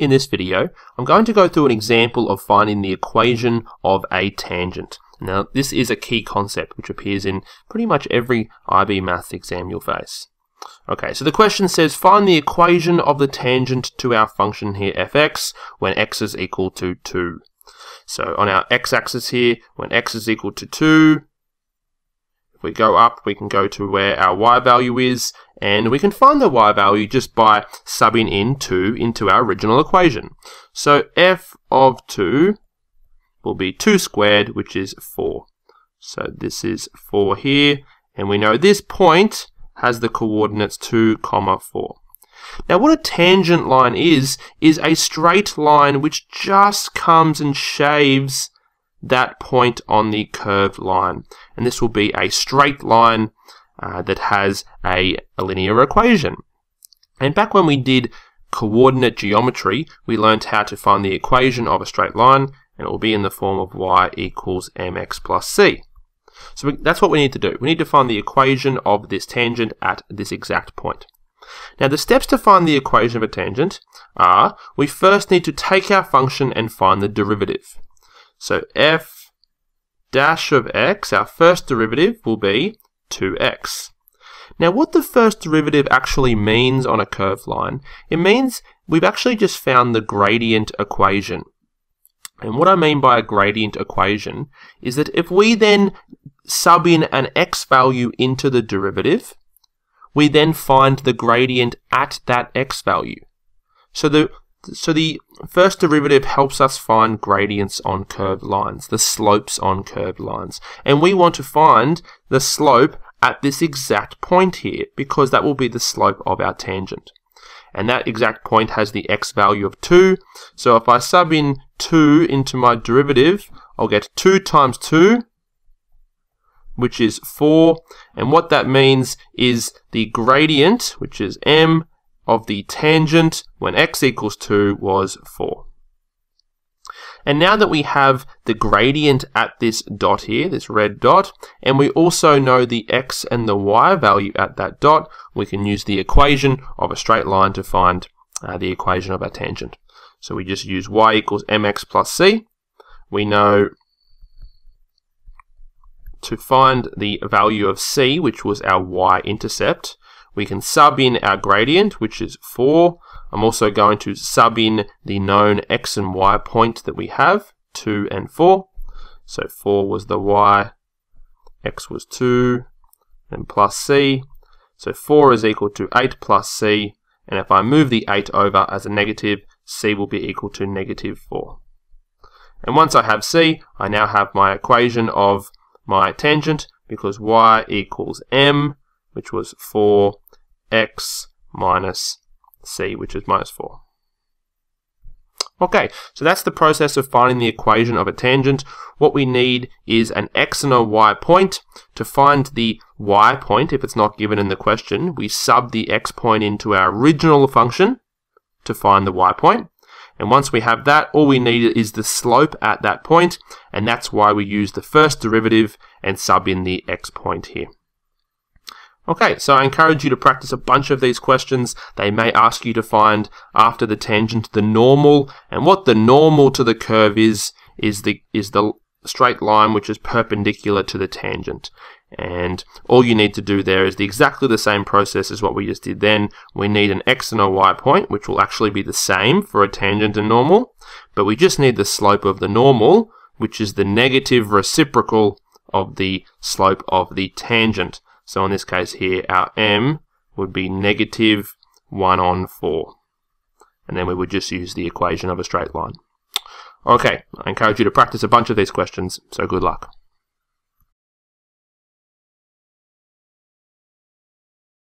In this video, I'm going to go through an example of finding the equation of a tangent. Now, this is a key concept which appears in pretty much every IB math exam you'll face. Okay, so the question says find the equation of the tangent to our function here fx when x is equal to 2. So on our x-axis here, when x is equal to 2, if we go up, we can go to where our y value is, and we can find the y value just by subbing in 2 into our original equation. So f of 2 will be 2 squared, which is 4. So this is 4 here, and we know this point has the coordinates 2, comma 4. Now what a tangent line is, is a straight line which just comes and shaves that point on the curved line. And this will be a straight line uh, that has a, a linear equation. And back when we did coordinate geometry, we learned how to find the equation of a straight line, and it will be in the form of y equals mx plus c. So that's what we need to do. We need to find the equation of this tangent at this exact point. Now the steps to find the equation of a tangent are, we first need to take our function and find the derivative. So f dash of x, our first derivative, will be 2x. Now what the first derivative actually means on a curved line, it means we've actually just found the gradient equation. And what I mean by a gradient equation is that if we then sub in an x value into the derivative, we then find the gradient at that x value. So the so the first derivative helps us find gradients on curved lines, the slopes on curved lines. And we want to find the slope at this exact point here because that will be the slope of our tangent. And that exact point has the x value of 2. So if I sub in 2 into my derivative, I'll get 2 times 2, which is 4. And what that means is the gradient, which is m, of the tangent when x equals 2 was 4. And now that we have the gradient at this dot here, this red dot, and we also know the x and the y value at that dot, we can use the equation of a straight line to find uh, the equation of our tangent. So we just use y equals mx plus c. We know to find the value of c, which was our y-intercept, we can sub in our gradient, which is 4. I'm also going to sub in the known x and y point that we have, 2 and 4. So 4 was the y, x was 2, and plus c. So 4 is equal to 8 plus c, and if I move the 8 over as a negative, c will be equal to negative 4. And once I have c, I now have my equation of my tangent, because y equals m, which was 4x minus c, which is minus 4. Okay, so that's the process of finding the equation of a tangent. What we need is an x and a y point. To find the y point, if it's not given in the question, we sub the x point into our original function to find the y point. And once we have that, all we need is the slope at that point, and that's why we use the first derivative and sub in the x point here. Okay, so I encourage you to practice a bunch of these questions. They may ask you to find after the tangent the normal, and what the normal to the curve is is the is the straight line which is perpendicular to the tangent. And all you need to do there is the, exactly the same process as what we just did then. We need an x and a y point, which will actually be the same for a tangent and normal, but we just need the slope of the normal, which is the negative reciprocal of the slope of the tangent. So in this case here, our m would be negative 1 on 4. And then we would just use the equation of a straight line. Okay, I encourage you to practice a bunch of these questions, so good luck.